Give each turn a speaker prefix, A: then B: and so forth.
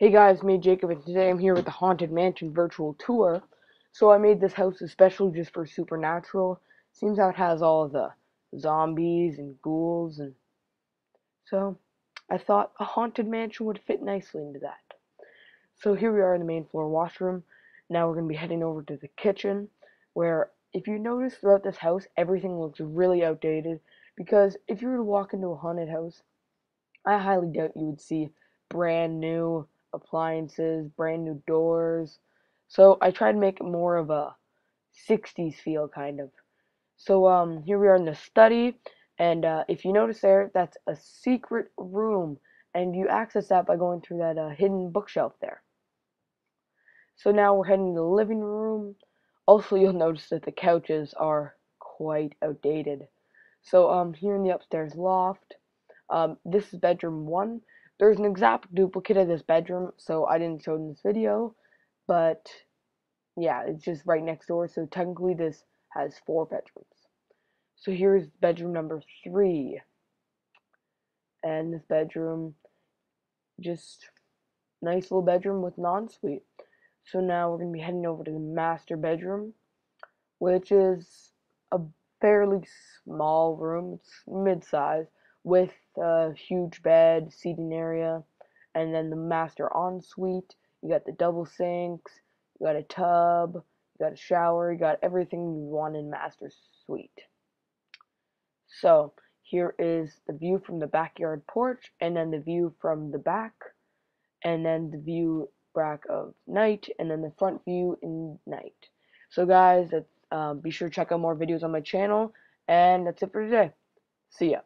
A: Hey guys, me Jacob, and today I'm here with the Haunted Mansion virtual tour. So I made this house especially just for Supernatural. Seems how it has all of the zombies and ghouls, and so I thought a haunted mansion would fit nicely into that. So here we are in the main floor washroom. Now we're going to be heading over to the kitchen, where if you notice throughout this house, everything looks really outdated. Because if you were to walk into a haunted house, I highly doubt you would see brand new appliances, brand new doors. So I tried to make it more of a 60s feel kind of. So um here we are in the study and uh, if you notice there that's a secret room and you access that by going through that uh, hidden bookshelf there. So now we're heading to the living room. Also you'll notice that the couches are quite outdated. So um here in the upstairs loft, um, this is bedroom one. There's an exact duplicate of this bedroom, so I didn't show it in this video, but yeah, it's just right next door, so technically this has four bedrooms. So here's bedroom number three. And this bedroom, just nice little bedroom with non-suite. So now we're going to be heading over to the master bedroom, which is a fairly small room. It's mid-size with a huge bed, seating area, and then the master ensuite. You got the double sinks, you got a tub, you got a shower, you got everything you want in master suite. So here is the view from the backyard porch, and then the view from the back, and then the view back of night, and then the front view in night. So guys, um, be sure to check out more videos on my channel, and that's it for today. See ya.